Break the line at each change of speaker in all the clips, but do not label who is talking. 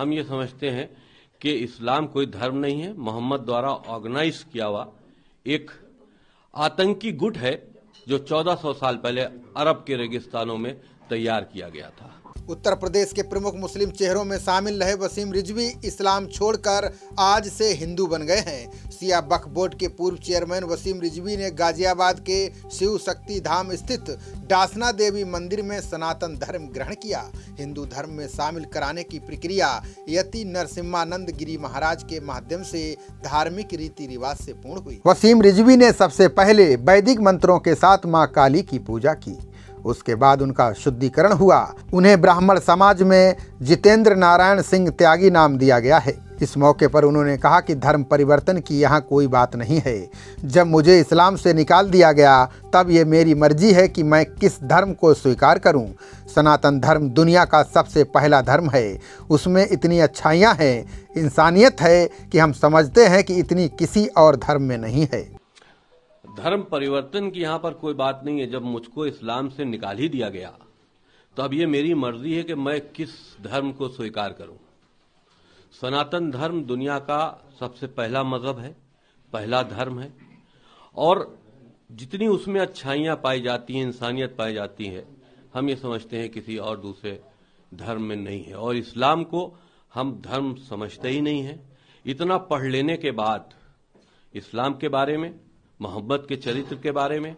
हम ये समझते हैं कि इस्लाम कोई धर्म नहीं है। मोहम्मद द्वारा ऑर्गेनाइज किया हुआ एक आतंकी गुट है जो 1400 साल पहले अरब के रेगिस्तानों में तैयार किया गया था।
उत्तर प्रदेश के प्रमुख मुस्लिम चेहरों में शामिल रहे वसीम रिजवी इस्लाम छोड़कर आज से हिंदू बन गए हैं। सिया बख बोर्ड के पूर्व चेयरमैन वसीम रिजवी ने गाजियाबाद के शिव शक्ति धाम स्थित डासना देवी मंदिर में सनातन धर्म ग्रहण किया। हिंदू धर्म में शामिल कराने की प्रक्रिया यति नरसिम्हानंद गिरी महाराज के माध्यम से धार्मिक रीति रिवाज से पूर्ण हुई। वसीम रिजवी ने सबसे पहले वैदिक मंत्रों के साथ माँ काली की पूजा की। उसके बाद उनका शुद्धिकरण हुआ। उन्हें ब्राह्मण समाज में जितेंद्र नारायण सिंह त्यागी नाम दिया गया है। इस मौके पर उन्होंने कहा कि धर्म परिवर्तन की यहाँ कोई बात नहीं है। जब मुझे इस्लाम से निकाल दिया गया, तब ये मेरी मर्ज़ी है कि मैं किस धर्म को स्वीकार करूँ। सनातन धर्म दुनिया का सबसे पहला धर्म है। उसमें इतनी अच्छाइयाँ हैं, इंसानियत है कि हम समझते हैं कि इतनी किसी और धर्म में नहीं है।
धर्म परिवर्तन की यहाँ पर कोई बात नहीं है, जब मुझको इस्लाम से निकाल ही दिया गया तो अब ये मेरी मर्ज़ी है कि मैं किस धर्म को स्वीकार करूँ। सनातन धर्म दुनिया का सबसे पहला मज़हब है, पहला धर्म है, और जितनी उसमें अच्छाइयाँ पाई जाती हैं, इंसानियत पाई जाती है, हम ये समझते हैं किसी और दूसरे धर्म में नहीं है। और इस्लाम को हम धर्म समझते ही नहीं है। इतना पढ़ लेने के बाद, इस्लाम के बारे में मोहब्बत के चरित्र के बारे में,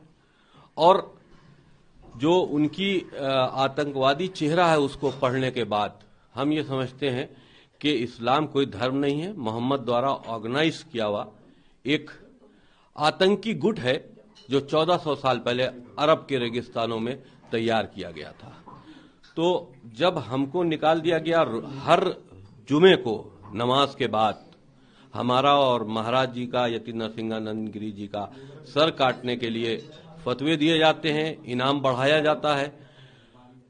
और जो उनकी आतंकवादी चेहरा है उसको पढ़ने के बाद हम ये समझते हैं कि इस्लाम कोई धर्म नहीं है। मोहम्मद द्वारा ऑर्गेनाइज किया हुआ एक आतंकी गुट है, जो 1400 साल पहले अरब के रेगिस्तानों में तैयार किया गया था। तो जब हमको निकाल दिया गया हर जुमे को नमाज़ के बाद हमारा और महाराज जी का यति नरसिंहानंद गिरी जी का सर काटने के लिए फतवे दिए जाते हैं, इनाम बढ़ाया जाता है।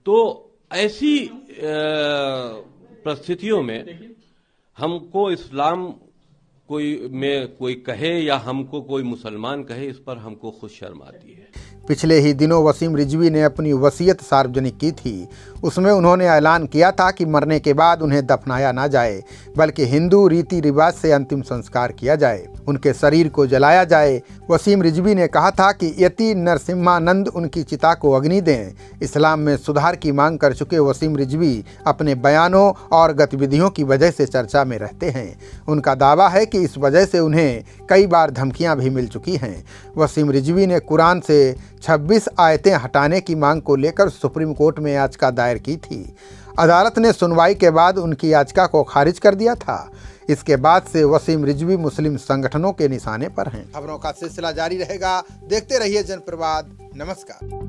तो ऐसी परिस्थितियों में हमको इस्लाम कोई में कोई कहे या हमको कोई मुसलमान कहे, इस पर हमको खुद शर्म आती है।
पिछले ही दिनों वसीम रिजवी ने अपनी वसीयत सार्वजनिक की थी। उसमें उन्होंने ऐलान किया था कि मरने के बाद उन्हें दफनाया ना जाए, बल्कि हिंदू रीति रिवाज से अंतिम संस्कार किया जाए। उनके शरीर को जलाया जाए। वसीम रिजवी ने कहा था कि यति नरसिम्हानंद उनकी चिता को अग्नि दें। इस्लाम में सुधार की मांग कर चुके वसीम रिजवी अपने बयानों और गतिविधियों की वजह से चर्चा में रहते हैं। उनका दावा है कि इस वजह से उन्हें कई बार धमकियाँ भी मिल चुकी हैं। वसीम रिजवी ने कुरान से 26 आयतें हटाने की मांग को लेकर सुप्रीम कोर्ट में याचिका दायर की थी। अदालत ने सुनवाई के बाद उनकी याचिका को खारिज कर दिया था। इसके बाद से वसीम रिजवी मुस्लिम संगठनों के निशाने पर हैं। खबरों का सिलसिला जारी रहेगा। देखते रहिए जनप्रवाद। नमस्कार।